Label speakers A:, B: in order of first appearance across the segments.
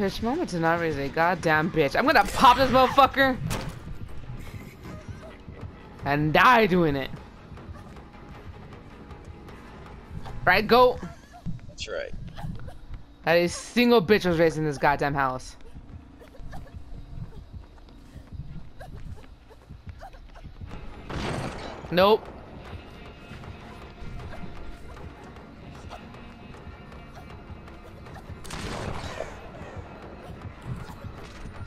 A: Bitch, mama did not raise a goddamn bitch. I'm gonna pop this motherfucker. And die doing it. Right, go.
B: That's right.
A: That a single bitch was raised in this goddamn house. Nope.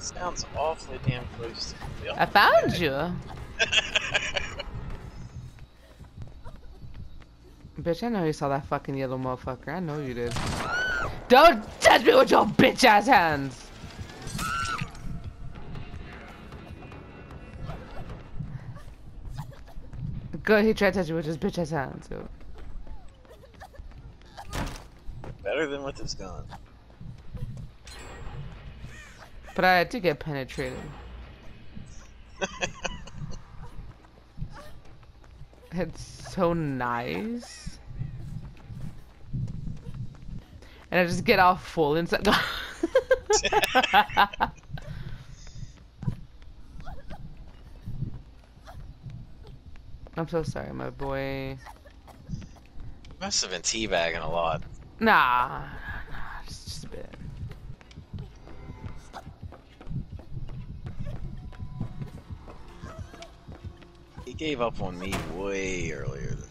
B: Sounds awfully damn close
A: I found you. Bitch, I know you saw that fucking yellow motherfucker. I know you did. Don't touch me with your bitch ass hands! Good, he tried to touch you with his bitch ass hands. too.
B: Better than with his gun.
A: But I had to get penetrated. it's so nice. And I just get all full inside. I'm so sorry, my boy.
B: Must have been teabagging a lot.
A: Nah, nah, just, just a bit.
B: Gave up on me way earlier than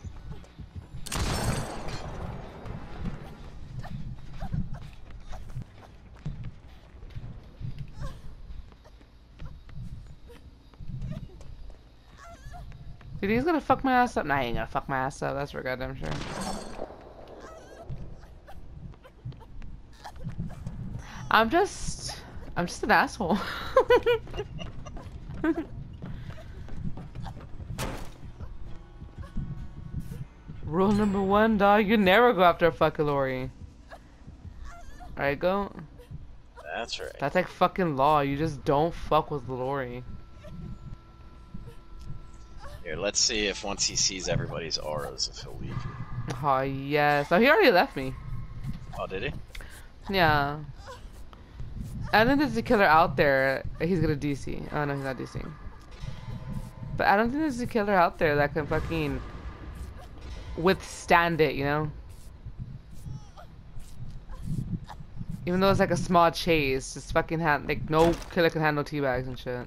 A: Dude, he's gonna fuck my ass up. Nah, he ain't gonna fuck my ass up. That's for goddamn sure. I'm just, I'm just an asshole. Rule number one, dog, you never go after a fucking Laurie. Alright, go.
B: That's right.
A: That's like fucking law. You just don't fuck with Laurie.
B: Here, let's see if once he sees everybody's auras, if he'll leave you.
A: Oh, yes. Oh, he already left me.
B: Oh, did he?
A: Yeah. I think there's a killer out there. He's gonna DC. Oh no, he's not DC. But I don't think there's a killer out there that can fucking withstand it, you know? Even though it's like a small chase, just fucking have like no killer can handle teabags and shit.